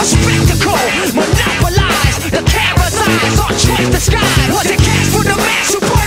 a spectacle monopolized. The careless eyes on choice disguise. Was it cash for the man